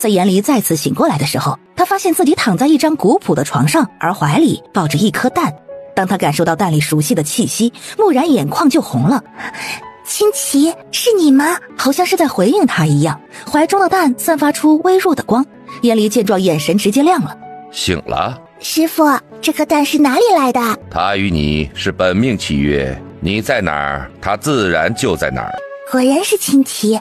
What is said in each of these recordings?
在严离再次醒过来的时候，他发现自己躺在一张古朴的床上，而怀里抱着一颗蛋。当他感受到蛋里熟悉的气息，蓦然眼眶就红了。青奇，是你吗？好像是在回应他一样。怀中的蛋散发出微弱的光。严离见状，眼神直接亮了。醒了，师傅，这颗蛋是哪里来的？他与你是本命契约，你在哪儿，他自然就在哪儿。果然是青奇。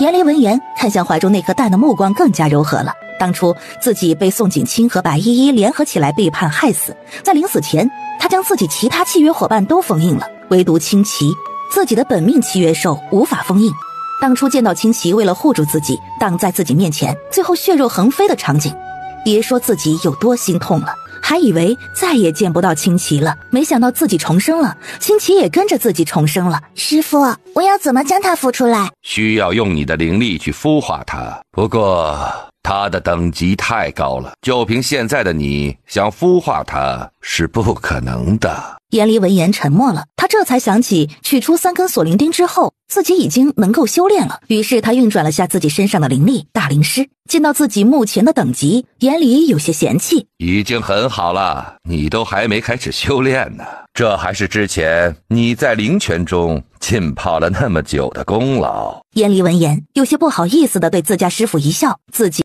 严离闻言，看向怀中那颗蛋的目光更加柔和了。当初自己被宋景清和白依依联合起来背叛害死，在临死前，他将自己其他契约伙伴都封印了，唯独青奇自己的本命契约兽无法封印。当初见到青奇为了护住自己，挡在自己面前，最后血肉横飞的场景，别说自己有多心痛了。还以为再也见不到青奇了，没想到自己重生了，青奇也跟着自己重生了。师傅，我要怎么将它孵出来？需要用你的灵力去孵化它，不过它的等级太高了，就凭现在的你想孵化他是不可能的。严离闻言沉默了，他这才想起取出三根锁灵钉之后，自己已经能够修炼了。于是他运转了下自己身上的灵力，大灵师见到自己目前的等级，严离有些嫌弃。已经很好了，你都还没开始修炼呢，这还是之前你在灵泉中浸泡了那么久的功劳。严离闻言，有些不好意思的对自家师傅一笑，自己。